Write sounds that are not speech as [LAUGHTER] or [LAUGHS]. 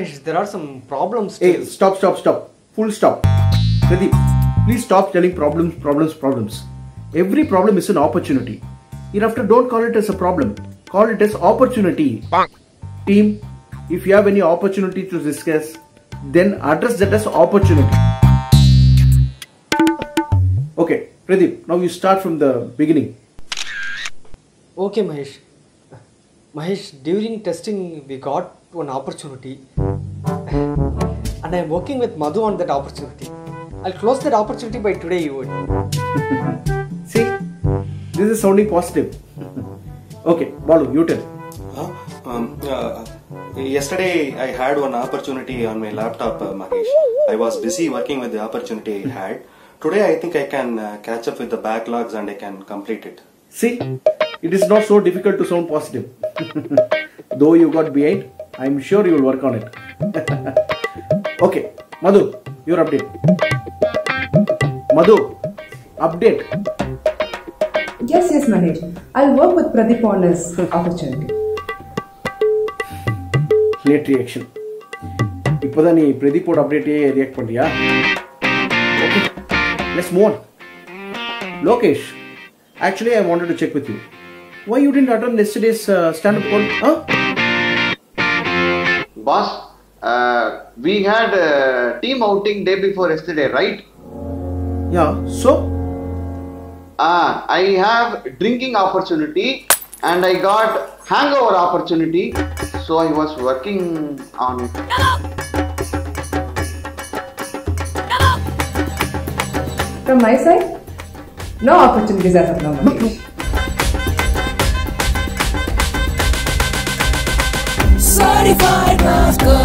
Mahesh, there are some problems. Hey, stop, stop, stop. Full stop. Pradeep, please stop telling problems, problems, problems. Every problem is an opportunity. Hereafter, don't call it as a problem. Call it as opportunity. Team, if you have any opportunity to discuss, then address that as opportunity. Okay, Pradeep, now you start from the beginning. Okay, Mahesh. Mahesh, during testing, we got one opportunity, and I am working with Madhu on that opportunity. I'll close that opportunity by today you would. See, this is sounding positive. okay, Balu, you tell. Huh? Um, uh, yesterday I had one opportunity on my laptop, uh, Mahesh. I was busy working with the opportunity I had. Today I think I can uh, catch up with the backlogs and I can complete it. See, it is not so difficult to sound positive. [LAUGHS] Though you got behind, I'm sure you will work on it. [LAUGHS] okay, Madhu, your update. Madhu, update. Yes, yes, Mahesh. I'll work with Pradeep on his opportunity. Late reaction இப்போதான் நீ பிரதீப்போட அப்டேட்டே react பண்றியா okay let's move on Lokesh actually I wanted to check with you why you didn't attend yesterday's stand up call uh Boss, uh, we had a team outing day before yesterday, right? Yeah. So. Ah, I have drinking opportunity and I got hangover opportunity, so I was working on it. From my side, no opportunities as of now, Mahesh. Certified rascals.